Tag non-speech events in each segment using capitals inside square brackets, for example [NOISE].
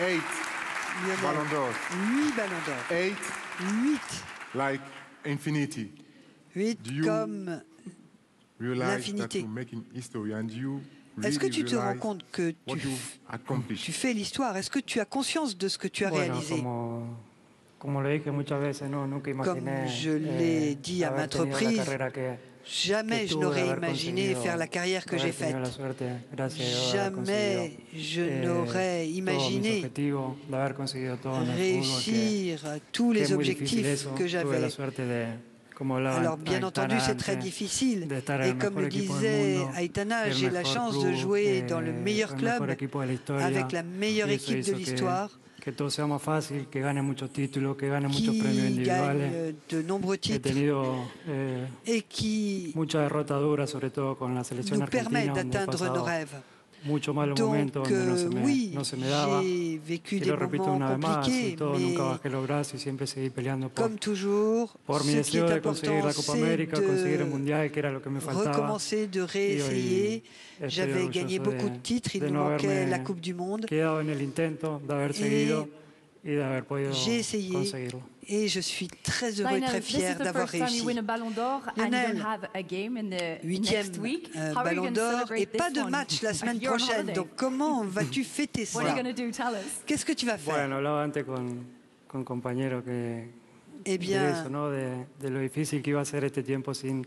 Eight Ballon d'Or. 8 ballons d'or. Eight 8. like infinity. 8 Do you- comme... Realize that L'infinité. you're making history and you Est-ce que tu te rends realize compte que what tu, you've accomplished? tu fais l'histoire? Est-ce que tu as conscience de ce que tu as réalisé? imaginé je l'ai eh, dit à maintes reprises, Jamais je n'aurais imaginé faire la carrière que j'ai faite. Jamais je eh, n'aurais imaginé réussir tous les objectifs que j'avais. Alors bien entendu, c'est très difficile. Et comme le disait Aitana, j'ai la chance de jouer eh, dans le meilleur club, avec la meilleure équipe de l'histoire, Que todo sea más fácil, que gane muchos títulos, que gane muchos premios individuales. de nombreux He tenido eh, muchas derrotas duras, sobre todo con la selección argentina, donde he pasado rêves. muchos malos Donc momentos donde no se me, oui, no se me daba. j'ai vécu des lo repito una vez más, y todo, nunca bajé los brazos y siempre seguí peleando por, comme toujours, por mi deseo de conseguir la Copa América, conseguir el Mundial, que era lo que me faltaba. de réessayer. J'avais gagné beaucoup de titres, il de no manquait haberme la Coupe du Monde. quedado en el intento, de haber seguido J'ai essayé conseguirlo. et je suis très heureux et très fier the d'avoir réussi. win a Ballon d'Or and you Lionel, don't have a game in the Huitième next week. euh, Ballon d'Or et pas de match la [LAUGHS] semaine prochaine. Donc comment [LAUGHS] vas-tu fêter What are you cela going to do? Tell us. Qu'est-ce que tu vas faire? Bueno, hablaba antes con, con compañeros que Eh de bien, eso, ¿no? De, de lo difícil que iba a ser este tiempo sin,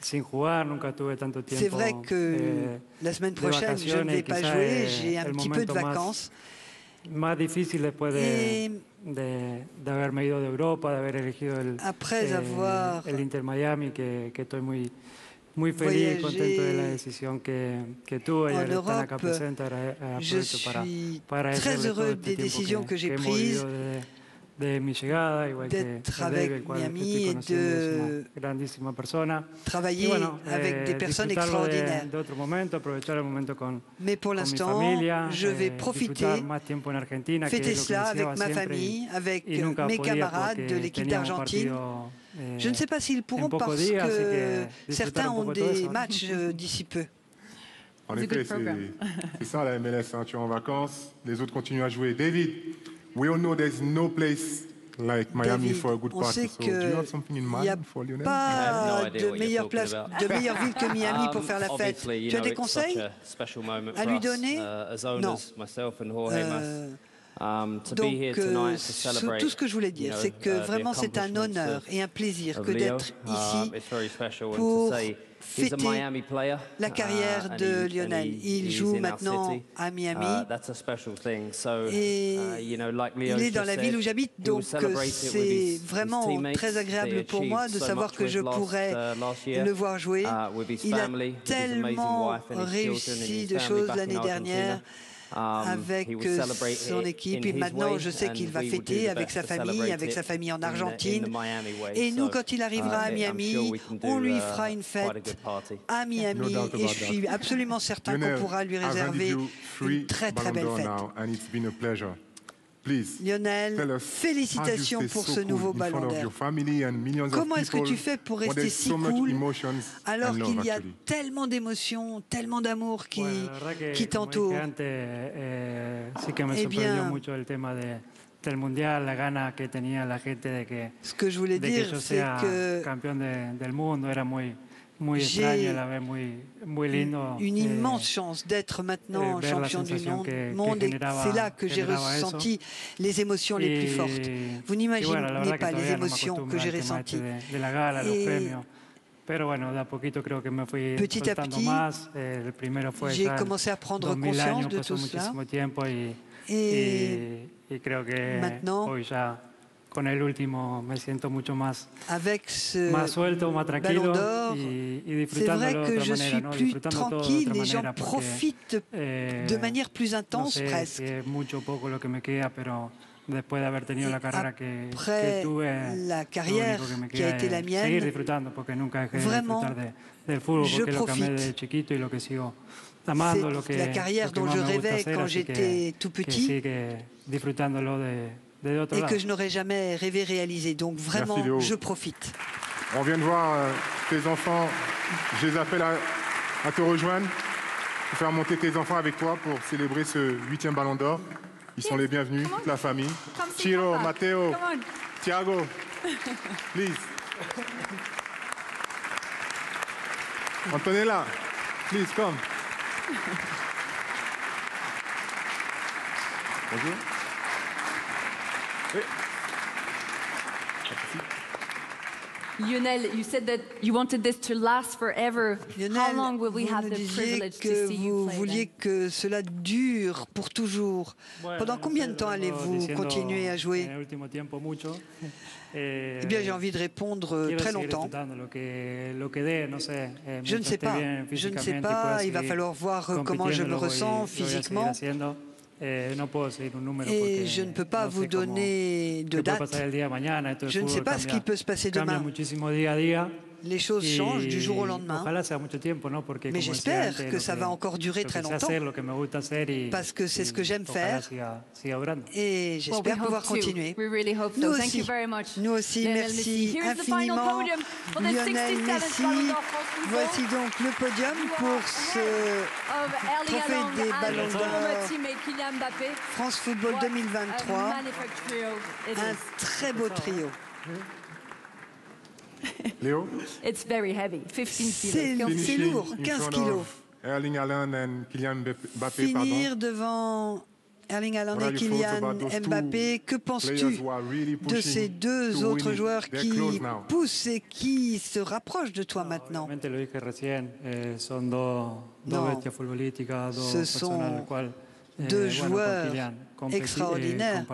sin jugar, nunca tuve tanto tiempo. c'est vrai que eh, la semaine prochaine, je ne vais pas jouer. J'ai un petit peu de vacances. Más difícil después de, de, de haberme ido de Europa, de haber elegido el, eh, el Inter Miami, que, que estoy muy, muy feliz y contento de la decisión que, que tuve y estar acá presente, para, para heureux este de, de mi llegada, igual que de cual mi ami de grandísima persona. Travailler bueno, avec eh, des personnes de- extraordinaires. De, momento, aprovechar el momento con, Mais pour l'instant, je vais eh, profiter, disfrutar más tiempo en Argentina, que fêter es lo que cela avec ma siempre famille, y- avec y nunca mes podía camarades de l'équipe d'Argentine. partido, eh, Je ne sais pas s'ils pourront parce días, que certains ont de des eso. matchs euh, d'ici peu. En effet, c'est ça la MLS. hein. Tu es en vacances, les autres continuent à jouer. David, we all know there's no place like Miami David, for a good on party. sait So do you have que something in il n'y a mind for Lionel? No pas de meilleure place, about. de meilleure ville que Miami pour Um, [LAUGHS] faire la fête. obviously, you Tu as des conseils à for lui donner uh, as Non. myself and Jorge Euh, Um, Donc, euh, tout ce que je voulais dire, c'est que uh, vraiment c'est un honneur et un plaisir que d'être Um, ici pour fêter la uh, carrière de Lionel. Il joue maintenant à Miami. Uh, that's a special thing. So, Et il est dans la ville où j'habite, donc c'est vraiment très agréable pour moi de savoir que je pourrais le voir jouer. Il a tellement réussi de choses l'année dernière avec he will euh, son équipe et his maintenant je sais qu'il va fêter avec sa famille, celebrate avec sa famille en Argentine. Et nous, quand il arrivera à uh, I'm Miami, on lui uh, fera une fête à Miami et je suis that. absolument certain qu'on pourra lui réserver une très très belle fête. Lionel, félicitations pour so ce cool nouveau ballon millions Comment est-ce que tu fais pour rester si cool alors qu'il y a actually? tellement d'émotions, tellement d'amour qui, que, qui como t'entoure? dije antes, eh, que Eh bien- mucho el tema de, del mundial, la gana que tenía la gente de que, Ce que je voulais de que dire, yo sea que campeón de- del mundo era muy J'ai une eh, immense chance d'être maintenant eh, champion du monde, et c'est là que j'ai ressenti les émotions les plus fortes. Vous n'imaginez pas les émotions que j'ai ressenties. Et- Petit à petit. Eh, j'ai commencé à prendre 2000 conscience de tout cela. Et maintenant- con el último me siento mucho más, avec ce más suelto, más tranquilo y, y c'est disfrutándolo vrai de que otra je manera, suis ¿no? plus disfrutando todo de tranquille, otra les gens manera profitent eh, de manière plus no intense sé presque. si es mucho o poco lo que me queda, pero después de haber tenido Y la carrera que, après que tuve, la lo carrière único que me qui a été la mienne, seguir disfrutando porque nunca dejé de vraiment, disfrutar de- del fútbol je porque es lo que amé de chiquito y lo que sigo amando, C'est lo que la carrière lo que dont je rêvais hacer, quand j'étais tout que petit. sigue disfrutándolo de, de otro et que je n'aurais jamais rêvé réaliser. Donc vraiment, je profite. On vient de voir euh, tes enfants. Je les appelle à, à te rejoindre, pour faire monter tes enfants avec toi pour célébrer ce huitième ballon d'or. Ils sont les bienvenus, toute la famille. Chiro. Matteo. Thiago, please. Antonella, please come. Bonjour. Lionel, you said that you wanted this to last forever. How Lionel, long will we vous have nous the privilege to que see you vous play vouliez then? que cela dure pour toujours. Bueno, Pendant combien de temps vengo allez-vous continuer à jouer? Eh, [LAUGHS] Eh bien, j'ai envie de répondre euh, quiero très longtemps. disfrutando lo que, lo que dé, no sé. eh, Je ne sais pas. Je ne sais pas. Il va falloir voir euh, comment je me ressens physiquement. Eh, Et je ne peux pas vous donner de date. Je ne sais pas ce qui peut se passer demain. Les choses changent du jour au lendemain. Mais j'espère que ça va encore durer très longtemps. Parce que c'est ce que j'aime faire. Et j'espère pouvoir continuer. We really hope so. Nous Thank you aussi. very much. Nous aussi, merci infiniment. podium for the Lionel 67th Messi, voici donc le podium pour ce trophée des Ballons d'Or. France Football What a 2023. magnifique trio it Un très beau trio. Léo, It's very heavy, 15 C'est kilos. C'est lourd, in 15 front kilos. Erling Haaland and Kylian Mbappé, pardon. Finir devant Erling Haaland What et Kylian Mbappé, que players penses-tu really de ces deux autres joueurs qui poussent et qui se rapprochent de toi maintenant? Recién, eh, Ce sont eh, deux joueurs competí- extraordinaires.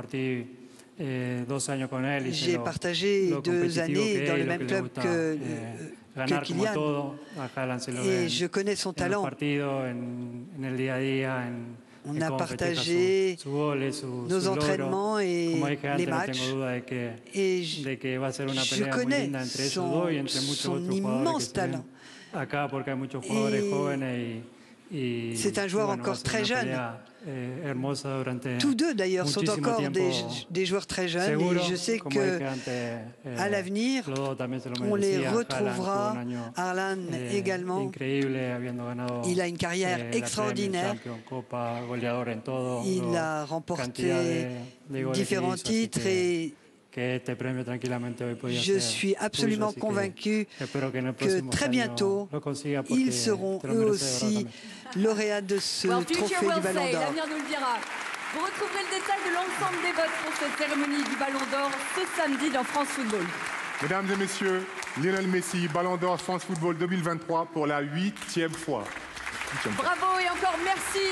Eh, J'ai partagé deux années que dans le même que club que, eh, que ganar como Kylian. Et je connais son talent. On a partagé nos entraînements et les matchs. que, Et je- que je connais son- son immense que talent. Et c'est un joueur encore très jeune. durante Tous deux d'ailleurs sont encore des, des joueurs très jeunes et je sais que eh, à l'avenir, on les retrouvera. Haaland eh, également. Il a une carrière eh, extraordinaire. Il a remporté différents titres et que este premio tranquilamente hoy podía je ser suis absolument convaincu que, très bientôt, ils seront eux aussi lauréats de ce trophée du Ballon d'Or. l'avenir nous le dira. Vous retrouverez le détail de l'ensemble des votes pour cette cérémonie du Ballon d'Or ce samedi dans France Football. Mesdames et messieurs, Lionel Messi, Ballon d'Or France Football 2023 pour la huitième fois. Huitième fois. Bravo et encore merci.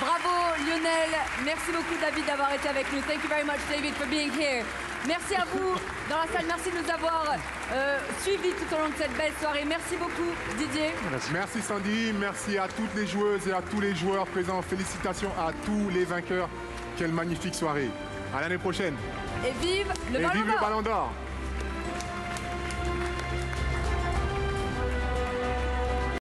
Bravo Lionel. Merci beaucoup David d'avoir été avec nous. Thank you very much David for being here. Merci à vous dans la salle. Merci de nous avoir euh, suivis tout au long de cette belle soirée. Merci beaucoup Didier. Merci Sandy, merci à toutes les joueuses et à tous les joueurs présents. Félicitations à tous les vainqueurs. Quelle magnifique soirée. À l'année prochaine. Et vive le et Ballon vive le d'Or. Ballon d'Or.